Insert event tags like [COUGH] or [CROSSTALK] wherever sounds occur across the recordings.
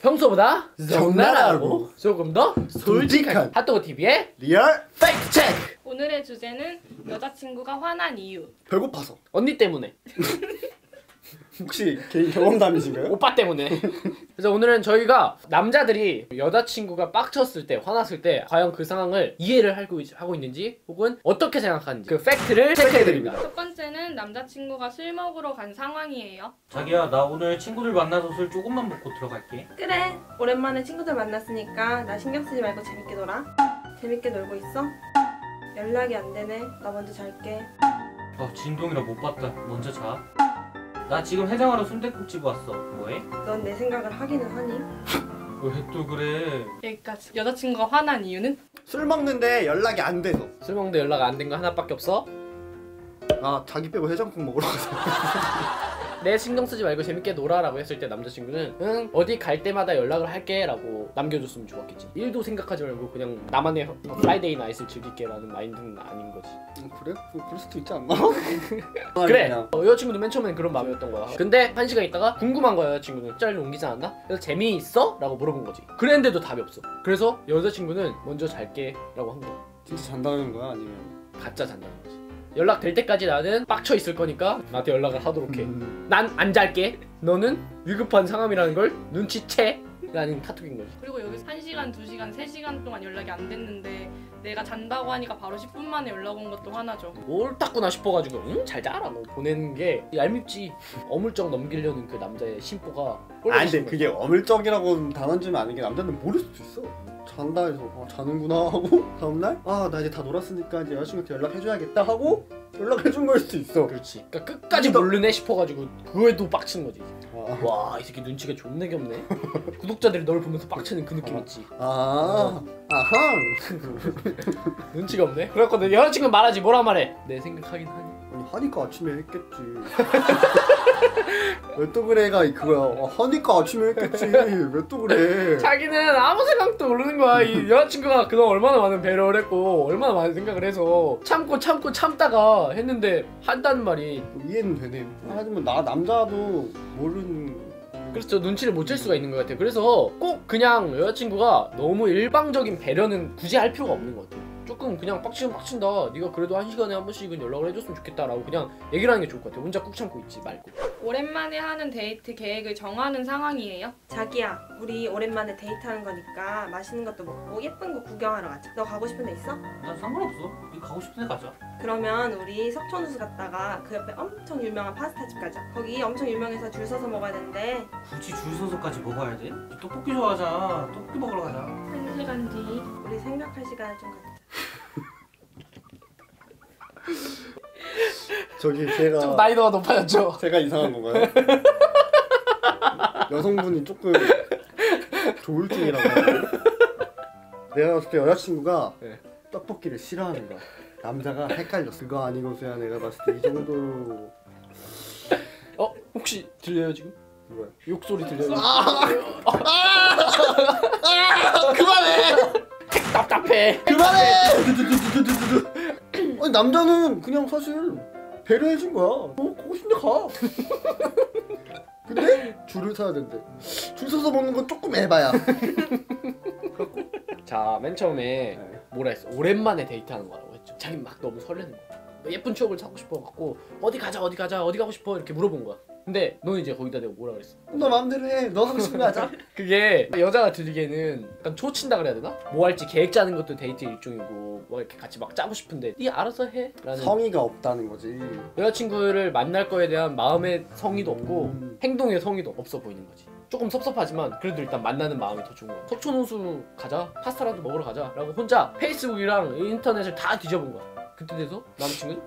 평소보다 적나라하고 조금 더 솔직한 핫도그 TV의 real fact check. 오늘의 주제는 여자친구가 화난 이유. 배고파서 언니 때문에, [LAUGHS] 혹시 개인 경험담이신가요? 오빠 때문에. 그래서 오늘은 저희가 남자들이 여자친구가 빡쳤을 때, 화났을 때 과연 그 상황을 이해를 하고, 있- 하고 있는지 혹은 어떻게 생각하는지 그 fact를 체크해드립니다. 첫 번째 는 남자친구가 술 먹으러 간 상황이에요. 자기야 나 오늘 친구들 만나서 술 조금만 먹고 들어갈게 그래 오랜만에 친구들 만났으니까 나 신경 쓰지 말고 재밌게 놀아 재밌게 놀고 있어? 연락이 안 되네 나 먼저 잘게 아 진동이라 못 봤다 먼저 자 나 지금 해장하러 순댓국집 왔어 뭐해? 넌 내 생각을 하기는 하니? [LAUGHS] 왜 또 그래 여기까지. 여자친구가 화난 이유는? 술 먹는데 연락이 안 돼서 술 먹는데 연락 안 된 거 하나밖에 없어? 아 자기 빼고 해장국 먹으러 가자. [LAUGHS] 내 신경 쓰지 말고 재밌게 놀아라고 했을 때 남자친구는 응 어디 갈 때마다 연락을 할게. 라고 남겨줬으면 좋았겠지. 일도 생각하지 말고 그냥 나만의 Friday night을 즐길게 라는 마인드는 아닌 거지. 음, 그래? 뭐 그럴 수도 있지 않나? [LAUGHS] 그래. 어, 여자친구도 맨 처음엔 그런 마음이었던 거야. 근데 한 시간 있다가 궁금한 거야 여자친구는 짤을 옮기지 않았나? 그래서 재미있어? 라고 물어본 거지. 그랬는데도 답이 없어. 그래서 여자친구는 먼저 잘게. 라고 한 거야. 진짜 잔다는 거야? 아니면 가짜 잔다는 거지 연락 될 때까지 나는 빡쳐 있을 거니까 나한테 연락을 하도록 해 음, 난 안 잘게. 너는 위급한 상황이라는 걸 눈치채. 라는 카톡인 거지. 그리고 여기서 1시간, 2시간, 3시간 동안 연락이 안 됐는데 내가 잔다고 하니까 바로 10분 만에 연락 온 것도 화나죠. 뭘 닦구나 싶어가지고 응? 잘 자라고 보내는 게 얄밉지. 어물쩍 넘기려는 그 남자의 심보가 아니 근데 그게 어물쩍이라고 단언지면 아닌 게 남자는 모를 수도 있어 잔다 해서 아, 자는구나 하고 [LAUGHS] 다음날 아 나 이제 다 놀았으니까 이제 여자친구한테 연락해줘야겠다 하고 연락해준 걸 수도 있어 그렇지. 그러니까 끝까지 모르네 싶어가지고 그거에도 빡치는 거지. 아, 와이 새끼 눈치가 존나 겹네. 구독자들이 널 보면서 빡치는 그 느낌 있지. 아 아하 [LAUGHS] 눈치가 없네. 그랬거든. 여자친구 말하지 뭐라 말해. 내 생각하긴 하니. 하니까 아침에 했겠지 [LAUGHS] 왜 또 그래가 그거야 아, 하니까 아침에 했겠지 왜 또 그래 자기는 아무 생각도 모르는 거야. 이 여자친구가 그동안 얼마나 많은 배려를 했고 얼마나 많은 생각을 해서 참고 참고 참다가 했는데 한다는 말이 이해는 되네 하지만 나 남자도 모르는 그래서 저 눈치를 못 챌 수가 있는 것 같아요. 그래서 꼭 그냥 여자친구가 너무 일방적인 배려는 굳이 할 필요가 없는 것 같아요. 조금 그냥 빡치면 빡친다. 네가 그래도 한 시간에 한 번씩은 연락을 해줬으면 좋겠다라고 그냥 얘기를 하는 게 좋을 것 같아요. 혼자 꾹 참고 있지 말고. 오랜만에 하는 데이트 계획을 정하는 상황이에요. 자기야 우리 오랜만에 데이트하는 거니까 맛있는 것도 먹고 예쁜 거 구경하러 가자 너 가고 싶은 데 있어? 난 상관없어 네 가고 싶은 데 가자 그러면 우리 석촌호수 갔다가 그 옆에 엄청 유명한 파스타집 가자 거기 엄청 유명해서 줄 서서 먹어야 되는데 굳이 줄 서서까지 먹어야 돼? 떡볶이 좋아하잖아 떡볶이 먹으러 가자 1시간 뒤. 우리 생각할 시간을 좀 갖자 저기 좀 제가 나이도가 높아졌죠. 제가 이상한 건가요? 여성분이 조금 조울증이라고 내가 봤을 때 여자친구가 네. 떡볶이를 싫어하는 거야 남자가 헷갈렸어 그거 아니고서야 내가 봤을 때 이 정도로 어 혹시 들려요 지금? 뭐야 욕소리 들려요? 그만해! 답답해. 그만해! 아니 남자는 그냥 사실 배려해준 거야 어? 가고 싶은데 가 [LAUGHS] 근데 줄을 서야 된대 줄 서서 먹는 건 조금 에바야 자 맨 처음에 네. 뭐라 했어? 오랜만에 데이트하는 거라고 했죠. 자기 막 너무 설레는 거야. 뭐 예쁜 추억을 사고 싶어갖고 어디 가자 어디 가자 어디 가고 싶어 이렇게 물어본 거야. 근데 너는 이제 거기다 내가 뭐라 그랬어? 너 마음대로 해 너 하고 싶은 거 하자. [LAUGHS] 그게 여자가 들기에는 약간 초친다 그래야 되나? 뭐 할지 계획 짜는 것도 데이트 일종이고 뭐 이렇게 같이 막 짜고 싶은데 네 알아서 해 라는 성의가 없다는 거지. 여자친구를 만날 거에 대한 마음의 성의도 없고 음. 행동의 성의도 없어 보이는 거지. 조금 섭섭하지만 그래도 일단 만나는 마음이 더 좋은 거야. 석촌호수 가자. 파스타라도 먹으러 가자. 라고 혼자 페이스북이랑 인터넷을 다 뒤져본 거야. 그때 돼서 남친구는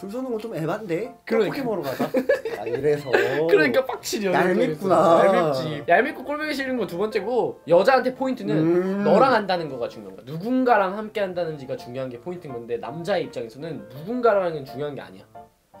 줄 서는 건 좀 에반데? 그러니까. 먹으러 가자. 아 이래서. 그러니까 빡치려 얄밉구나. 얄밉지. 얄밉고 꼴보기 싫은 건 두 번째고 여자한테 포인트는 음. 너랑 한다는 거가 중요한 거야. 누군가랑 함께 한다는지가 중요한 게 포인트인 건데 남자의 입장에서는 누군가랑은 중요한 게 아니야.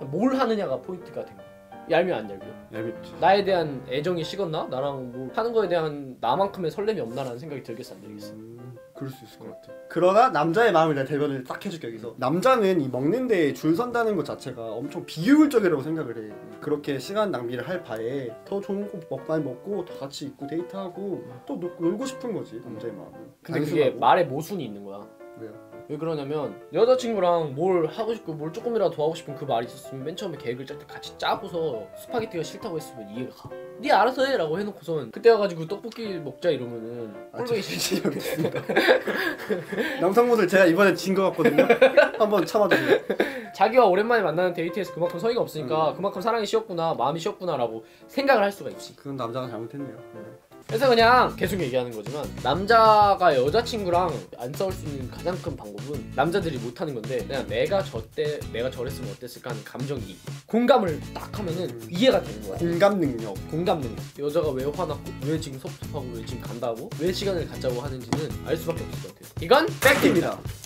뭘 하느냐가 포인트가 된 거야. 얄미워 안 얄미워? 얄밉지. 나에 대한 애정이 식었나? 나랑 뭐 하는 거에 대한 나만큼의 설렘이 없나라는 생각이 들겠어 안 들겠어? 음, 그럴 수 있을 것 같아. 그러나 남자의 마음을 내가 대변을 딱 해줄게 여기서. 남자는 이 먹는 데에 줄 선다는 것 자체가 엄청 비효율적이라고 생각을 해. 그렇게 시간 낭비를 할 바에 더 좋은 거 먹, 많이 먹고 다 같이 있고 데이트하고 또 놀, 놀고 싶은 거지 남자의 마음은. 근데 그게. 말에 모순이 있는 거야. 왜요? 왜 그러냐면 여자친구랑 뭘 하고 싶고 뭘 조금이라도 더 하고 싶은 그 말이 있었으면 맨 처음에 계획을 짤 때 같이 짜고서 스파게티가 싫다고 했으면 이해가 가. 네 알아서 해 라고 해놓고선 그때 와가지고 떡볶이 먹자 이러면은 아, 꼴보기 저- 싫지. 여기 있습니다. 남성분들 제가 이번에 진것 같거든요. 한번 참아주세요. 자기와 오랜만에 만나는 데이트에서 그만큼 성의가 없으니까 음. 그만큼 사랑이 쉬었구나 마음이 쉬었구나 라고 생각을 할 수가 있지. 그건 남자가 잘못했네요. 네. 그래서 그냥 계속 얘기하는 거지만 남자가 여자친구랑 안 싸울 수 있는 가장 큰 방법은 남자들이 못하는 건데 그냥 내가 저때 내가 저랬으면 어땠을까 하는 감정이 공감을 딱 하면은 음. 이해가 되는 거야 공감 능력. 공감 능력 여자가 왜 화났고 왜 지금 섭섭하고 왜 지금 간다고 왜 시간을 갖자고 하는지는 알 수밖에 없을 것 같아요 이건 팩트입니다 팩트입니다.